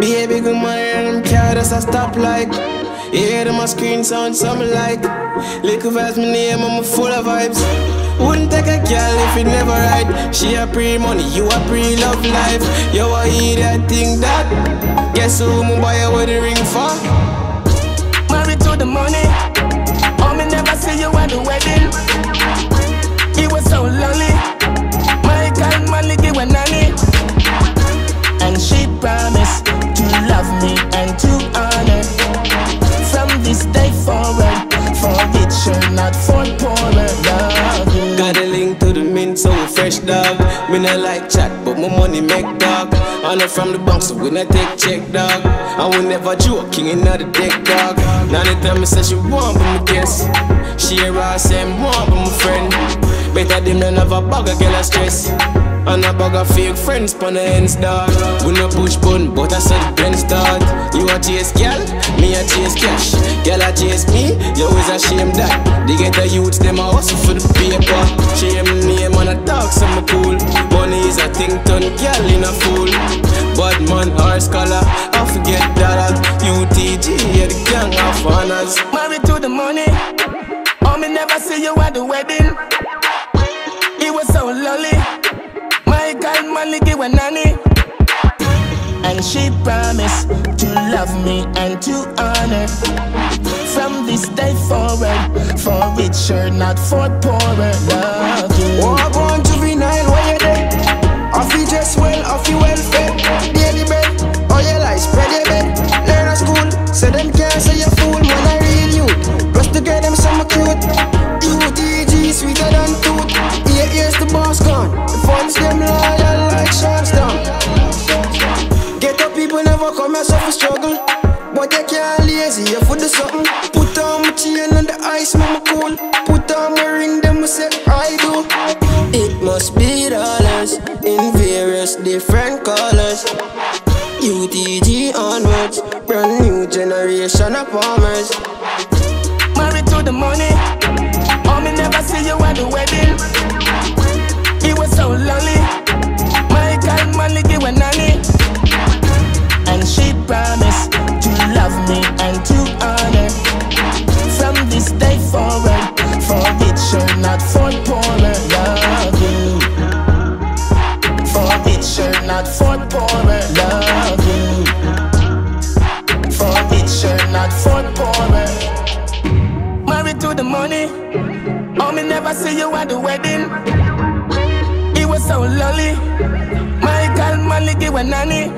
Baby, good man, car that's a stop light. Yeah, them my screen sound something like. Little fast my name, I'm full of vibes. Wouldn't take a girl if it never right. She a pre money, you a pre love life. You a hear that thing that. Guess who me buy you with the ring for? Married to the money. Oh, me never see you at the wedding. So fresh dog. Me not like chat, but my money make dog. I know from the bank, so we not take check dog. I will never joke, king another dick dog. Now they tell me say she want, but me guess. She a raw same want, but my friend. Better them than have a of girl a stress. And a bag of fake friends pon the ends dog. We no push button, but I said Ben start. You a chase girl, me a chase cash. Girl a chase me, you always ashamed that. They get the youths, them a hustle for the paper. Shame name on a dog, some cool. Money is a thing, turn girl in a fool. Bad man, our scholar, I forget that. UTG, yeah, the gang of honors. Married to the money. Oh, me never see you at the wedding. It was so lonely. Michael Maliki went nanny. And she promised to love me and to honor. From this day forward, for richer, not for poorer. Love you. Walk on juvenile, where you there? Off you dress well, off you well fed. Daily bread, all your oh, life spread your bed. Learn at school, so them can't here suffer struggle. But they can't lazy, you for the something. Put on my chain on the ice, mama cool. Put on my ring, them say I do. It must be dollars in various different colors. UTG onwards, brand new generation of farmers. Married to the money. Me and to honor. From this day forward, for richer, not for poorer. Love you. For richer, not for poorer. Love you. For richer, not for poorer. Married to the money. Oh, me never see you at the wedding. It was so lonely. Michael Maliki went nanny.